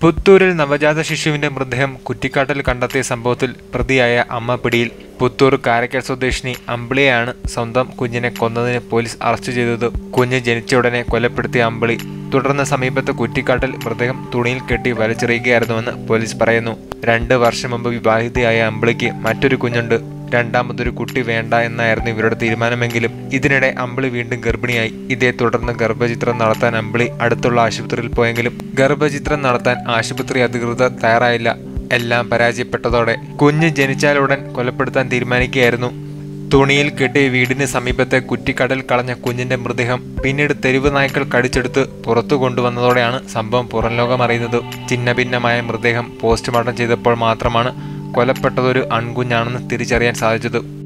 പുത്തൂരിൽ നവജാത ശിശുവിന്റെ മൃതദേഹം കുറ്റിക്കാട്ടിൽ കണ്ടെത്തിയ സംഭവത്തിൽ പ്രതിയായ അമ്മ പിടിയിൽ. പുത്തൂർ കാരക്കൽ സ്വദേശിനി അമ്പിളിയാണ് സ്വന്തം കുഞ്ഞിനെ കൊന്നതിന് പോലീസ് അറസ്റ്റ് ചെയ്തത്. കുഞ്ഞ് ജനിച്ച ഉടനെ കൊലപ്പെടുത്തിയ അമ്പിളി. തുടർന്ന് സമീപത്തെ കുറ്റിക്കാട്ടിൽ മൃതദേഹം തുണിയിൽ കെട്ടി വലിച്ചെറിയുകയായിരുന്നുവെന്ന് പോലീസ് പറയുന്നു. രണ്ട് വർഷം മുമ്പ് വിവാഹിതയായ അമ്പിളിക്ക് മറ്റൊരു കുഞ്ഞുണ്ട്. രണ്ടാമതൊരു കുട്ടി വേണ്ട എന്നായിരുന്നു ഇവരുടെ തീരുമാനമെങ്കിലും ഇതിനിടെ അമ്പിളി വീണ്ടും ഗർഭിണിയായി. ഇതേ തുടർന്ന് ഗർഭചിത്രം നടത്താൻ അമ്പിളി അടുത്തുള്ള ആശുപത്രിയിൽ പോയെങ്കിലും ഗർഭചിത്രം നടത്താൻ ആശുപത്രി അധികൃതർ തയ്യാറായില്ല. എല്ലാം പരാജയപ്പെട്ടതോടെ കുഞ്ഞ് ജനിച്ചാലുടൻ കൊലപ്പെടുത്താൻ തീരുമാനിക്കുകയായിരുന്നു. തുണിയിൽ കെട്ടി വീടിന് സമീപത്തെ കുറ്റിക്കടൽ കളഞ്ഞ കുഞ്ഞിന്റെ മൃതദേഹം പിന്നീട് തെരുവ് നായ്ക്കൾ കടിച്ചെടുത്ത് പുറത്തു കൊണ്ടുവന്നതോടെയാണ് സംഭവം പുറംലോകം അറിയുന്നത്. ഛിന്നഭിന്നമായ മൃതദേഹം പോസ്റ്റ്മോർട്ടം ചെയ്തപ്പോൾ മാത്രമാണ് കൊലപ്പെട്ടതൊരു അൺകുഞ്ഞാണെന്ന് തിരിച്ചറിയാൻ സാധിച്ചത്